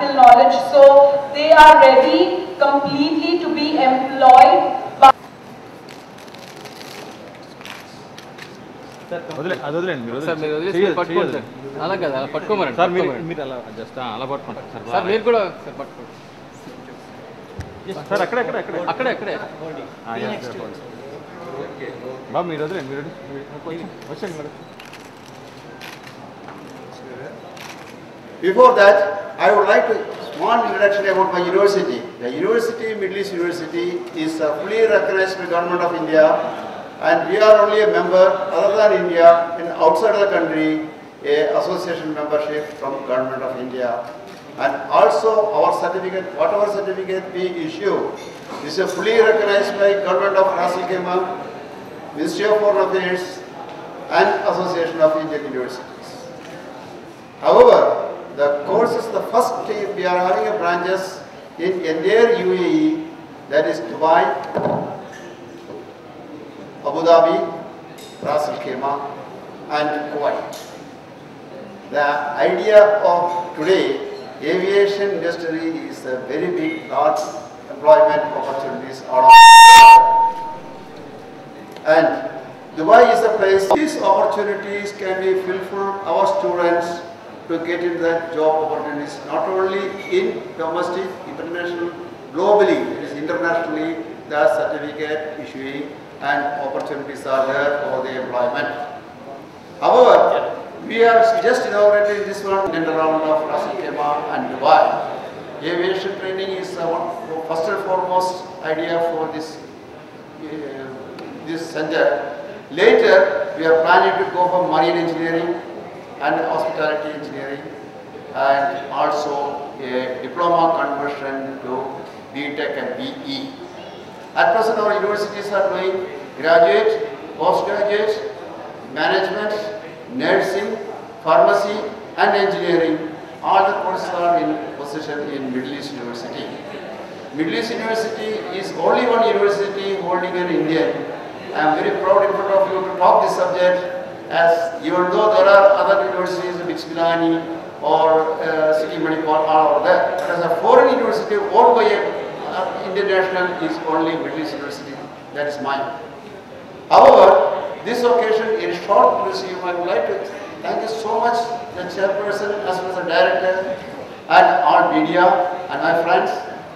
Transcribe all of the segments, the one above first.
practical knowledge. So they are ready completely to be employed by వదిలే అది వదిలేండి మీరు సార్ మీరు వదిలేండి. వదిలేసి చెయ్యొద్దు, పట్టుకోండి చెయ్యొద్దు. సార్ అలా కదా అలా పట్టుకోమరండి సార్ మీరు పట్టుకోమరండి. మీరు అలా జస్ట్ అలా పట్టుకుంటారు సార్ సార్ మీరు కూడా సార్ పట్టుకోండి సార్ అక్కడ అక్కడ అక్కడ అక్కడే అక్కడే బాబు మీరు వదిలేండి మీరు వదిలేండి. మీరు వచ్చేయండి madam Before that, I would like to small introduction about my university. The university, Middle East University, is uh, fully recognized by Government of India, and we are only a member other than India in outside of the country, a association membership from Government of India. And also our certificate, whatever certificate we issue, is a fully recognized by Government of Ras Al Ministry of Foreign Affairs, and Association of Indian Universities. However, the course is the first we are having a branches in entire UAE, that is Dubai, Abu Dhabi, Ras Al Khaimah, and Kuwait. The idea of today, aviation industry is a very big, large employment opportunities all. And Dubai is a place, these opportunities can be fulfilled for our students to get into the job opportunities, not only in domestic, international, globally, it is internationally, the certificate issuing and opportunities are there for the employment. However, we have just inaugurated this one in the round of Ras Al and Dubai. Aviation training is one, first and foremost idea for this uh, this center. Later, we are planning to go for marine engineering and hospitality engineering and also a diploma conversion to BTech and BE. At present, our universities are doing graduate, postgraduate, management, nursing, pharmacy and engineering. All the courses are in position in Middle East University. Middle East University is only one university holding an Indian. I am very proud in front of you to talk this subject as even though there are other universities, BITS Pilani or uh, City Manipur are over there. But as a foreign university owned by a uh, Indian is only Middle East University. That is mine. However, this occasion in short resume, I would like to thank you so much, the chairperson as well as the director and all media and my friends.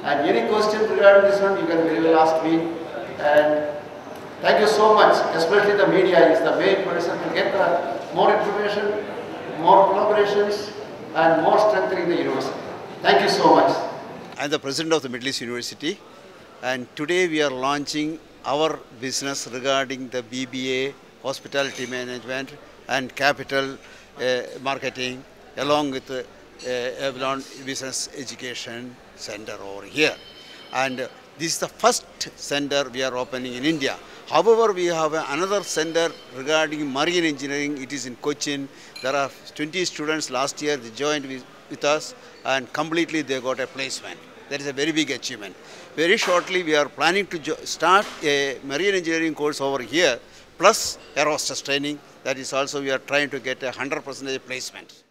And any question regarding this one, you can very well ask me. And thank you so much, especially the media is the main person to get the more information, more collaborations, and more strengthening the university. Thank you so much. I am the president of the Middle East University, and today we are launching our business regarding the BBA, hospitality management, and capital uh, marketing, along with the uh, Avalon Business Education Center over here. And uh, this is the first center we are opening in India. However, we have another center regarding marine engineering. It is in Cochin. There are 20 students last year they joined with, with us and completely they got a placement. That is a very big achievement. Very shortly, we are planning to start a marine engineering course over here, plus air training. That is also we are trying to get a 100% placement.